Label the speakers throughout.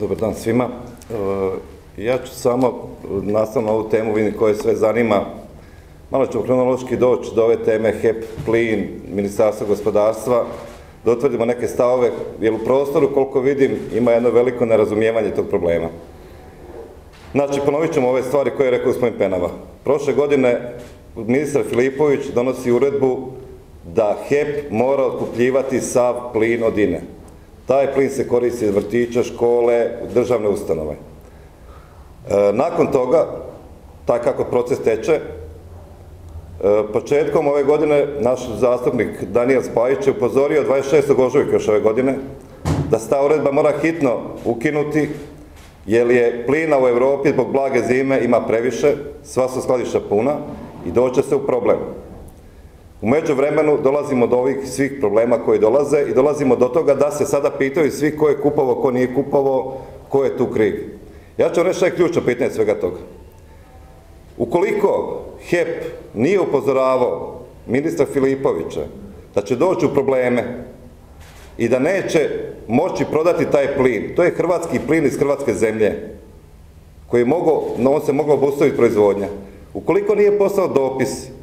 Speaker 1: Dobar dan svima. E, Ja ću samo nastavno ovu temu, vidim koje sve zanima. Malo ćemo kronološki doći do ove teme HEP, plin, Ministarstvo gospodarstva, da utvrdimo neke stavove, jer u prostoru, koliko vidim, ima jedno veliko nerazumijevanje tog problema. Znači, ponovit ćemo ove stvari koje je rekao gospodin Penava. Prošle godine ministar Filipović donosi uredbu da HEP mora otkupljivati sav plin od INE. Taj plin se koristi iz vrtića, škole, državne ustanove. E, nakon toga, taj kako proces teče, e, početkom ove godine naš zastupnik Daniel Spajić je upozorio 26. ožujka još ove godine da se ta uredba mora hitno ukinuti jer je plina u Europi zbog blage zime ima previše, sva su skladišta puna i doće se u problem. U međuvremenu dolazimo do ovih svih problema koji dolaze i dolazimo do toga da se sada pitaju svi ko je kupovao, ko nije kupovao, ko je tu kriv. Ja ću reći šta je ključno pitanje svega toga. Ukoliko HEP nije upozoravao ministra Filipovića da će doći u probleme i da neće moći prodati taj plin, to je hrvatski plin iz hrvatske zemlje, koji je mogao, no on se mogao obustaviti proizvodnja. Ukoliko nije poslao dopis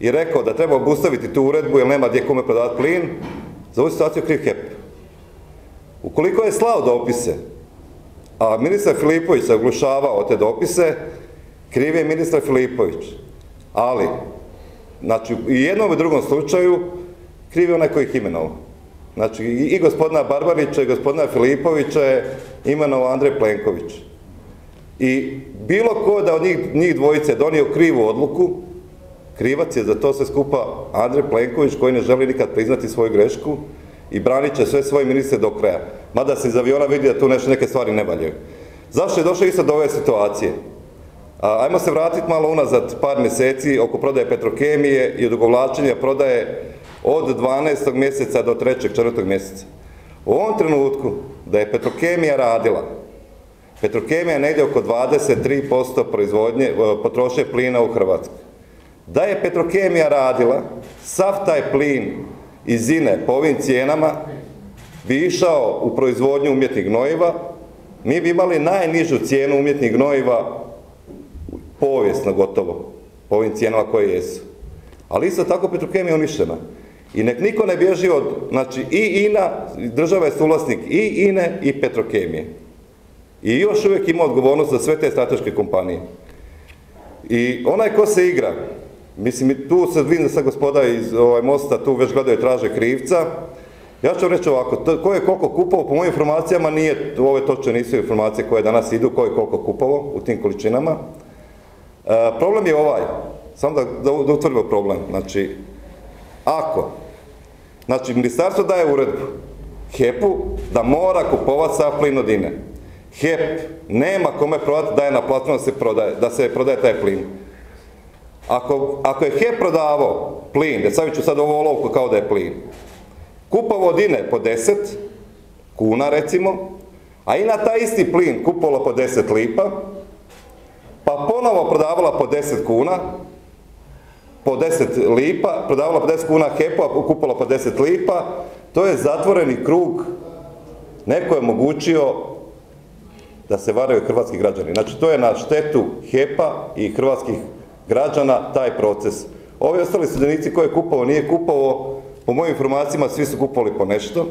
Speaker 1: i rekao da treba obustaviti tu uredbu jer nema gdje kome prodavati plin, za ovu situaciju kriv HEP. Ukoliko je slao dopise, a ministar Filipović se oglušavao te dopise, kriv je ministar Filipović. Ali, znači, i jednom i drugom slučaju, kriv je onaj koji ih imenovao. Znači, i, gospodina Barbarića i gospodina Filipovića je imenovao Andrej Plenković. I bilo ko da od njih, njih dvojice donio krivu odluku, krivac je za to sve skupa Andrej Plenković koji ne želi nikad priznati svoju grešku i branit će sve svoje ministre do kraja. Mada se iz aviona vidi da tu nešto neke stvari ne valjaju. Zašto je došlo isto do ove situacije? A, ajmo se vratiti malo unazad par mjeseci oko prodaje Petrokemije i odugovlačenja prodaje od 12. mjeseca do 3. 4. mjeseca. U ovom trenutku da je Petrokemija radila, Petrokemija je negdje oko 23% proizvodnje, potrošnje plina u Hrvatskoj. Da je Petrokemija radila, sav taj plin iz INE po ovim cijenama bi išao u proizvodnju umjetnih gnojiva, mi bi imali najnižu cijenu umjetnih gnojiva povijesno gotovo, po ovim cijenama koje jesu. Ali isto tako Petrokemija je uništena. I nek niko ne bježi od, znači i INA, država je suvlasnik i INE i Petrokemije. I još uvijek ima odgovornost za sve te strateške kompanije. I onaj ko se igra, mislim tu se vidim da sad gospoda iz ovaj, Mosta tu već gledaju traže krivca, ja ću reći ovako, ko je koliko kupovao, po mojim informacijama nije, ove točne nisu informacije koje danas idu, ko je koliko kupovao u tim količinama. E, problem je ovaj, samo da, da, problem, znači, ako, znači, ministarstvo daje uredbu HEP-u da mora kupovati sav plin od INE. HEP nema kome prodati da je se prodaje, da se prodaje taj plin. Ako, ako je HEP prodavao plin, da stavit ću sad ovo olovku kao da je plin, kupovao od INE po 10 kuna recimo, a INA taj isti plin kupovala po 10 lipa, pa ponovo prodavala po 10 kuna, po 10 lipa, prodavala po 10 kuna HEP-u, a kupovala po 10 lipa, to je zatvoreni krug, neko je omogućio da se varaju hrvatski građani. Znači, to je na štetu HEP-a i hrvatskih građana taj proces. Ovi ostali sudionici koje je kupovao, nije kupovao, po mojim informacijama svi su kupovali po nešto,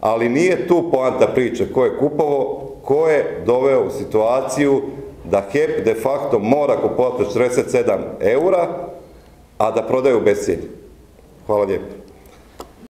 Speaker 1: ali nije tu poanta priče ko je kupovao, ko je doveo u situaciju da HEP de facto mora kupovati 47 eura, a da prodaju bescijenje. Hvala lijepo.